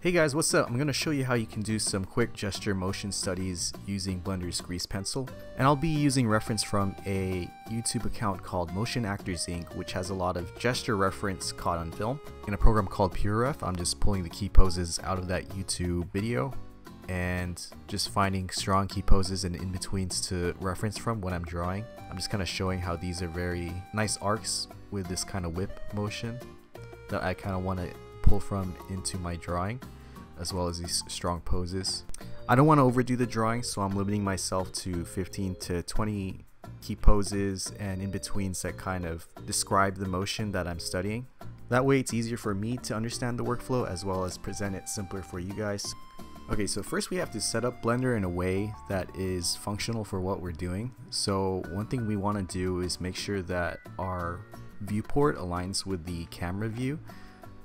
Hey guys, what's up? I'm going to show you how you can do some quick gesture motion studies using Blender's Grease Pencil. And I'll be using reference from a YouTube account called Motion Actors Inc., which has a lot of gesture reference caught on film. In a program called PureRef, I'm just pulling the key poses out of that YouTube video and just finding strong key poses and in-betweens to reference from when I'm drawing. I'm just kind of showing how these are very nice arcs with this kind of whip motion that I kind of want to pull from into my drawing as well as these strong poses. I don't want to overdo the drawing so I'm limiting myself to 15 to 20 key poses and in-betweens that kind of describe the motion that I'm studying. That way it's easier for me to understand the workflow as well as present it simpler for you guys. Okay, so first we have to set up Blender in a way that is functional for what we're doing. So one thing we want to do is make sure that our viewport aligns with the camera view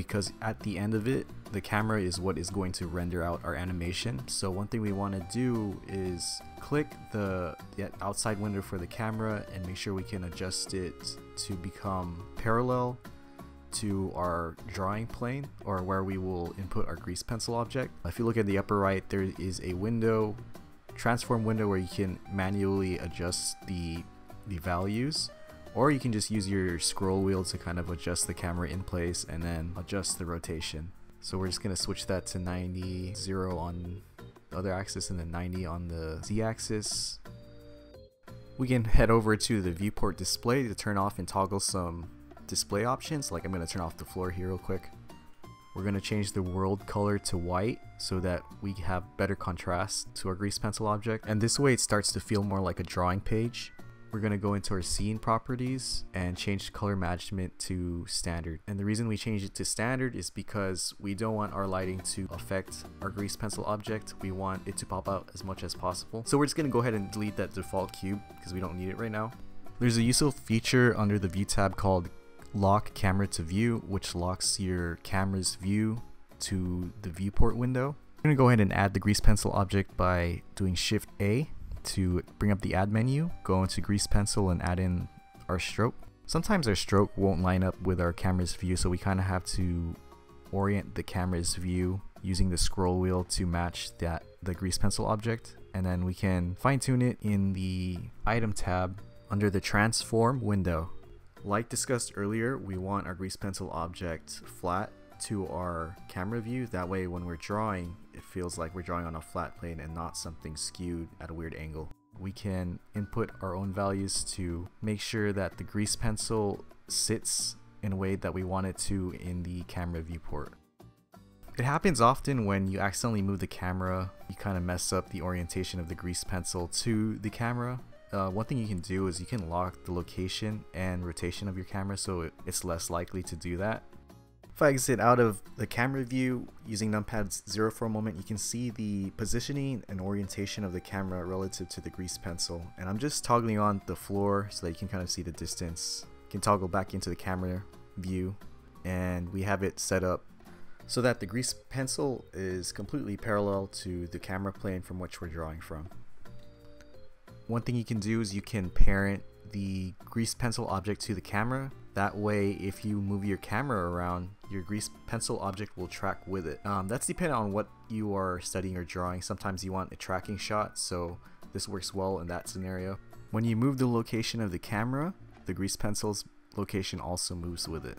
because at the end of it the camera is what is going to render out our animation so one thing we want to do is click the, the outside window for the camera and make sure we can adjust it to become parallel to our drawing plane or where we will input our grease pencil object. If you look at the upper right there is a window transform window where you can manually adjust the the values or you can just use your scroll wheel to kind of adjust the camera in place and then adjust the rotation. So we're just going to switch that to 90, 0 on the other axis and then 90 on the Z axis. We can head over to the viewport display to turn off and toggle some display options. Like I'm going to turn off the floor here real quick. We're going to change the world color to white so that we have better contrast to our grease pencil object. And this way it starts to feel more like a drawing page we're going to go into our scene properties and change color management to standard. And the reason we change it to standard is because we don't want our lighting to affect our grease pencil object. We want it to pop out as much as possible. So we're just going to go ahead and delete that default cube because we don't need it right now. There's a useful feature under the view tab called lock camera to view, which locks your camera's view to the viewport window. I'm going to go ahead and add the grease pencil object by doing shift A to bring up the add menu, go into grease pencil and add in our stroke. Sometimes our stroke won't line up with our camera's view so we kind of have to orient the camera's view using the scroll wheel to match that the grease pencil object and then we can fine tune it in the item tab under the transform window. Like discussed earlier, we want our grease pencil object flat to our camera view. That way when we're drawing, feels like we're drawing on a flat plane and not something skewed at a weird angle. We can input our own values to make sure that the grease pencil sits in a way that we want it to in the camera viewport. It happens often when you accidentally move the camera, you kind of mess up the orientation of the grease pencil to the camera. Uh, one thing you can do is you can lock the location and rotation of your camera so it's less likely to do that. If I exit out of the camera view using numpad 0 for a moment, you can see the positioning and orientation of the camera relative to the grease pencil. And I'm just toggling on the floor so that you can kind of see the distance. You can toggle back into the camera view and we have it set up so that the grease pencil is completely parallel to the camera plane from which we're drawing from. One thing you can do is you can parent the grease pencil object to the camera. That way, if you move your camera around, your grease pencil object will track with it. Um, that's dependent on what you are studying or drawing. Sometimes you want a tracking shot, so this works well in that scenario. When you move the location of the camera, the grease pencil's location also moves with it.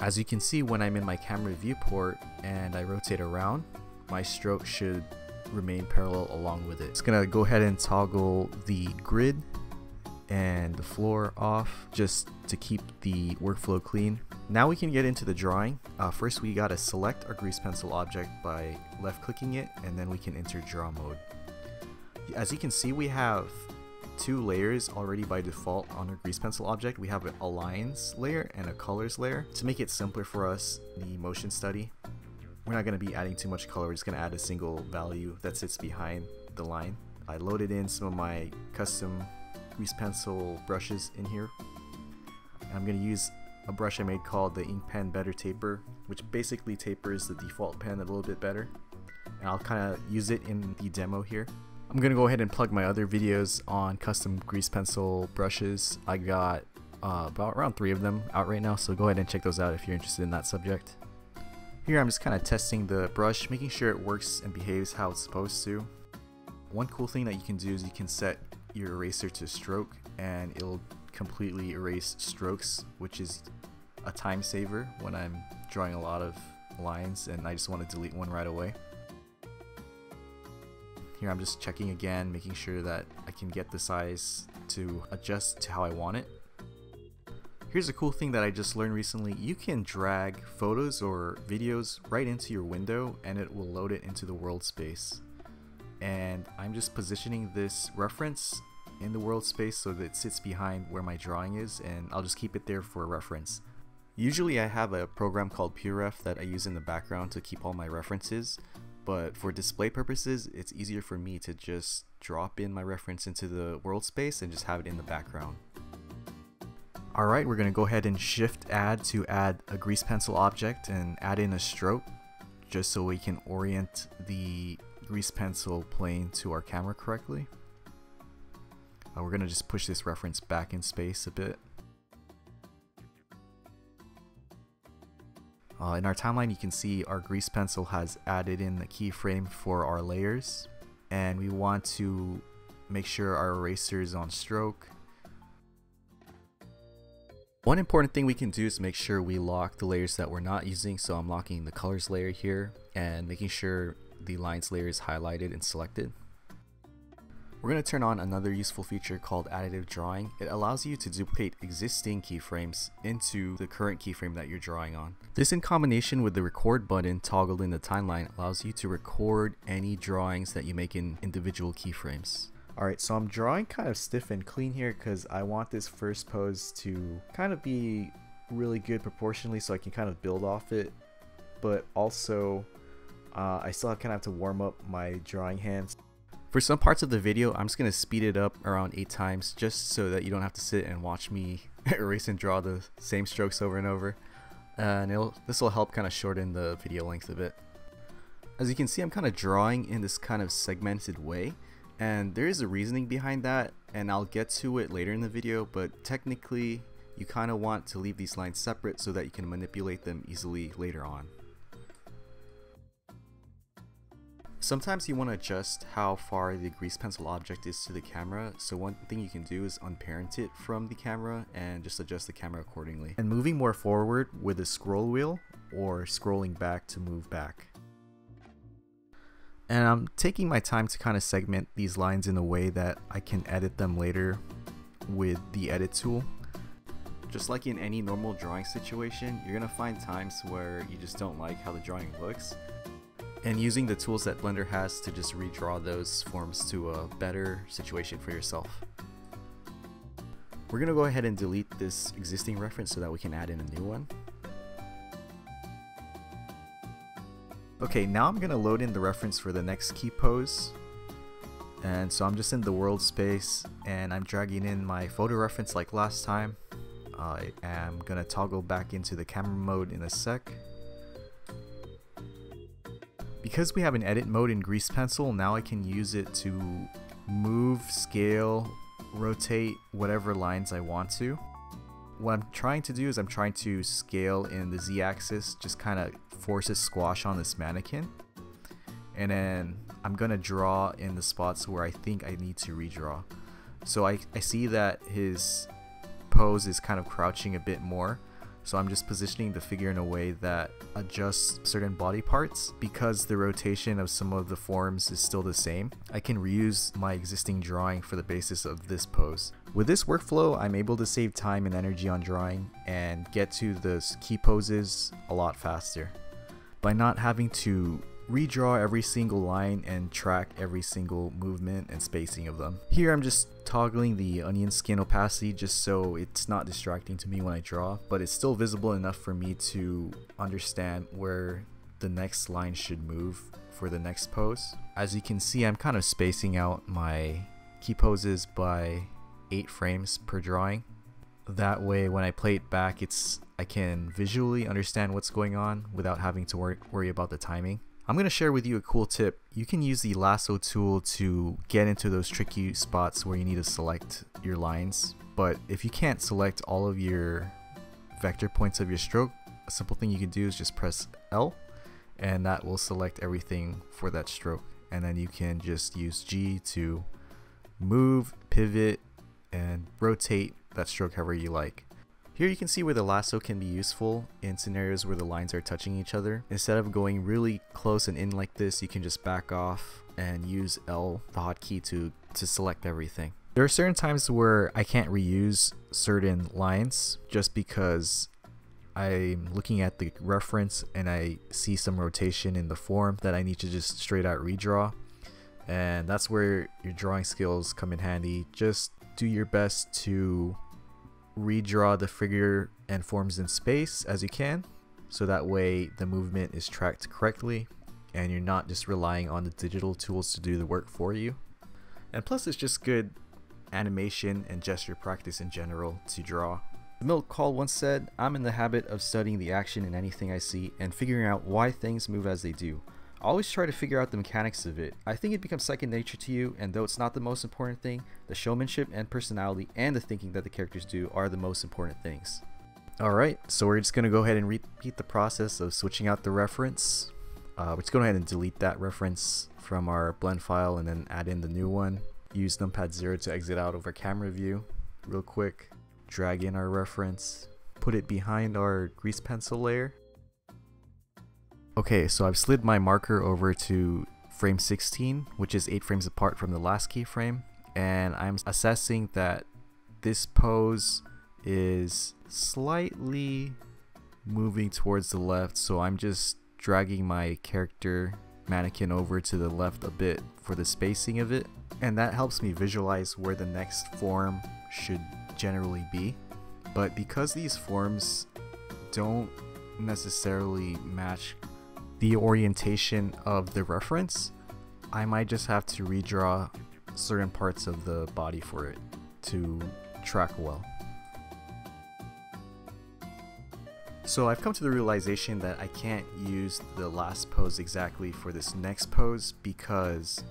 As you can see when I'm in my camera viewport and I rotate around, my stroke should remain parallel along with it. It's gonna go ahead and toggle the grid and the floor off just to keep the workflow clean. Now we can get into the drawing. Uh, first we gotta select our grease pencil object by left clicking it and then we can enter draw mode. As you can see we have two layers already by default on our grease pencil object. We have an aligns layer and a colors layer. To make it simpler for us, the motion study, we're not going to be adding too much color, we're just going to add a single value that sits behind the line. I loaded in some of my custom grease pencil brushes in here. I'm going to use a brush I made called the Ink Pen Better Taper, which basically tapers the default pen a little bit better. And I'll kind of use it in the demo here. I'm going to go ahead and plug my other videos on custom grease pencil brushes. I got uh, about around three of them out right now, so go ahead and check those out if you're interested in that subject. Here I'm just kind of testing the brush, making sure it works and behaves how it's supposed to. One cool thing that you can do is you can set your eraser to stroke and it'll completely erase strokes, which is a time saver when I'm drawing a lot of lines and I just want to delete one right away. Here I'm just checking again, making sure that I can get the size to adjust to how I want it. Here's a cool thing that I just learned recently. You can drag photos or videos right into your window and it will load it into the world space. And I'm just positioning this reference in the world space so that it sits behind where my drawing is and I'll just keep it there for reference. Usually I have a program called PureRef that I use in the background to keep all my references, but for display purposes it's easier for me to just drop in my reference into the world space and just have it in the background. Alright, we're going to go ahead and shift add to add a grease pencil object and add in a stroke just so we can orient the grease pencil plane to our camera correctly. Uh, we're going to just push this reference back in space a bit. Uh, in our timeline you can see our grease pencil has added in the keyframe for our layers and we want to make sure our eraser is on stroke one important thing we can do is make sure we lock the layers that we're not using. So I'm locking the colors layer here and making sure the lines layer is highlighted and selected. We're going to turn on another useful feature called additive drawing. It allows you to duplicate existing keyframes into the current keyframe that you're drawing on. This in combination with the record button toggled in the timeline allows you to record any drawings that you make in individual keyframes. Alright, so I'm drawing kind of stiff and clean here because I want this first pose to kind of be really good proportionally so I can kind of build off it. But also, uh, I still kind of have to warm up my drawing hands. For some parts of the video, I'm just going to speed it up around 8 times just so that you don't have to sit and watch me erase and draw the same strokes over and over. Uh, and this will help kind of shorten the video length a bit. As you can see, I'm kind of drawing in this kind of segmented way and there is a reasoning behind that and I'll get to it later in the video but technically you kind of want to leave these lines separate so that you can manipulate them easily later on. Sometimes you want to adjust how far the grease pencil object is to the camera, so one thing you can do is unparent it from the camera and just adjust the camera accordingly. And moving more forward with a scroll wheel or scrolling back to move back. And I'm taking my time to kind of segment these lines in a way that I can edit them later with the edit tool. Just like in any normal drawing situation, you're going to find times where you just don't like how the drawing looks. And using the tools that Blender has to just redraw those forms to a better situation for yourself. We're going to go ahead and delete this existing reference so that we can add in a new one. Okay, now I'm gonna load in the reference for the next key pose. And so I'm just in the world space and I'm dragging in my photo reference like last time. I am gonna toggle back into the camera mode in a sec. Because we have an edit mode in Grease Pencil, now I can use it to move, scale, rotate whatever lines I want to. What I'm trying to do is I'm trying to scale in the z-axis, just kind of force forces squash on this mannequin. And then I'm gonna draw in the spots where I think I need to redraw. So I, I see that his pose is kind of crouching a bit more. So I'm just positioning the figure in a way that adjusts certain body parts. Because the rotation of some of the forms is still the same, I can reuse my existing drawing for the basis of this pose. With this workflow, I'm able to save time and energy on drawing and get to the key poses a lot faster by not having to redraw every single line and track every single movement and spacing of them. Here I'm just toggling the onion skin opacity just so it's not distracting to me when I draw, but it's still visible enough for me to understand where the next line should move for the next pose. As you can see, I'm kind of spacing out my key poses by 8 frames per drawing. That way when I play it back, it's I can visually understand what's going on without having to wor worry about the timing. I'm going to share with you a cool tip. You can use the lasso tool to get into those tricky spots where you need to select your lines. But if you can't select all of your vector points of your stroke, a simple thing you can do is just press L and that will select everything for that stroke. And then you can just use G to move, pivot, and rotate that stroke however you like. Here you can see where the lasso can be useful in scenarios where the lines are touching each other. Instead of going really close and in like this, you can just back off and use L, the hotkey, to, to select everything. There are certain times where I can't reuse certain lines just because I'm looking at the reference and I see some rotation in the form that I need to just straight out redraw. And that's where your drawing skills come in handy. Just do your best to redraw the figure and forms in space as you can so that way the movement is tracked correctly and you're not just relying on the digital tools to do the work for you. And plus it's just good animation and gesture practice in general to draw. Milt Kahl once said, I'm in the habit of studying the action in anything I see and figuring out why things move as they do. Always try to figure out the mechanics of it. I think it becomes second nature to you, and though it's not the most important thing, the showmanship and personality and the thinking that the characters do are the most important things. Alright, so we're just going to go ahead and repeat the process of switching out the reference. Uh, we're just going to go ahead and delete that reference from our blend file and then add in the new one. Use numpad 0 to exit out of our camera view real quick. Drag in our reference. Put it behind our grease pencil layer Okay, so I've slid my marker over to frame 16, which is 8 frames apart from the last keyframe, and I'm assessing that this pose is slightly moving towards the left, so I'm just dragging my character mannequin over to the left a bit for the spacing of it, and that helps me visualize where the next form should generally be. But because these forms don't necessarily match the orientation of the reference, I might just have to redraw certain parts of the body for it to track well. So I've come to the realization that I can't use the last pose exactly for this next pose because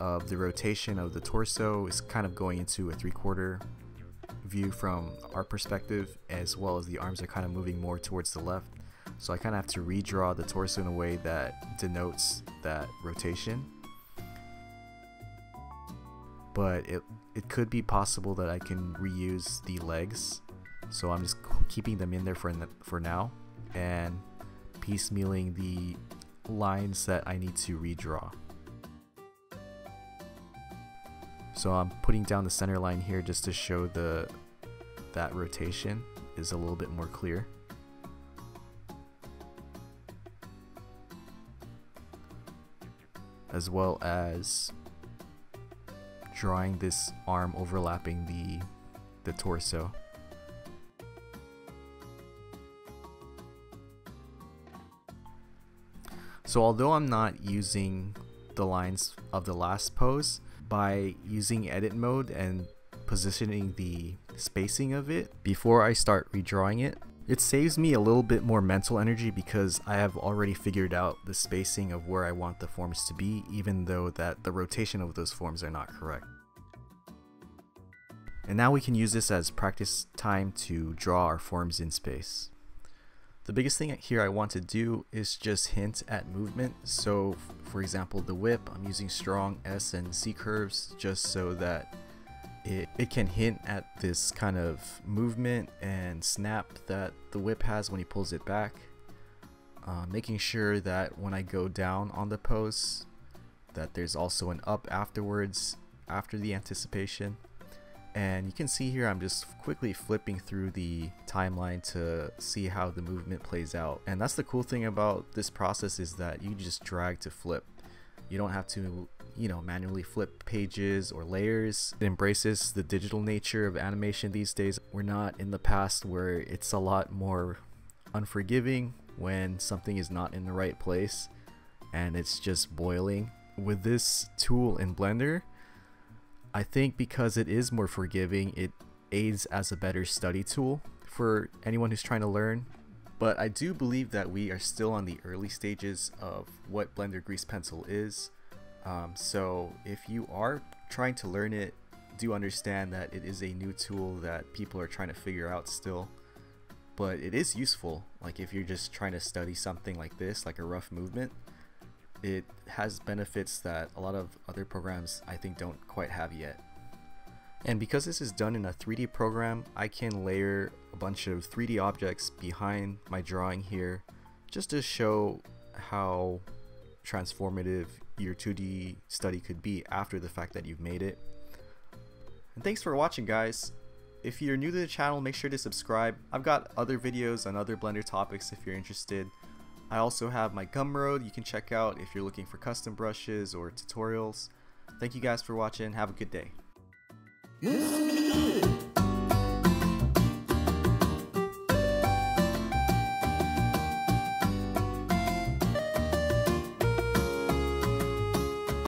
of the rotation of the torso is kind of going into a three-quarter view from our perspective as well as the arms are kind of moving more towards the left so I kind of have to redraw the torso in a way that denotes that rotation. But it, it could be possible that I can reuse the legs. So I'm just keeping them in there for, for now and piecemealing the lines that I need to redraw. So I'm putting down the center line here just to show the that rotation is a little bit more clear. As well as drawing this arm overlapping the the torso. So although I'm not using the lines of the last pose, by using edit mode and positioning the spacing of it before I start redrawing it, it saves me a little bit more mental energy because I have already figured out the spacing of where I want the forms to be even though that the rotation of those forms are not correct. And now we can use this as practice time to draw our forms in space. The biggest thing here I want to do is just hint at movement. So for example, the whip, I'm using strong S and C curves just so that it, it can hint at this kind of movement and snap that the whip has when he pulls it back. Uh, making sure that when I go down on the pose that there's also an up afterwards after the anticipation. And you can see here I'm just quickly flipping through the timeline to see how the movement plays out. And that's the cool thing about this process is that you just drag to flip. You don't have to you know, manually flip pages or layers. It embraces the digital nature of animation these days. We're not in the past where it's a lot more unforgiving when something is not in the right place and it's just boiling. With this tool in Blender, I think because it is more forgiving, it aids as a better study tool for anyone who's trying to learn But I do believe that we are still on the early stages of what Blender Grease Pencil is. Um, so if you are trying to learn it, do understand that it is a new tool that people are trying to figure out still. But it is useful, like if you're just trying to study something like this, like a rough movement, it has benefits that a lot of other programs I think don't quite have yet. And because this is done in a 3D program, I can layer a bunch of 3D objects behind my drawing here just to show how transformative your 2D study could be after the fact that you've made it. And thanks for watching guys. If you're new to the channel, make sure to subscribe. I've got other videos on other Blender topics if you're interested. I also have my Gumroad you can check out if you're looking for custom brushes or tutorials. Thank you guys for watching. Have a good day.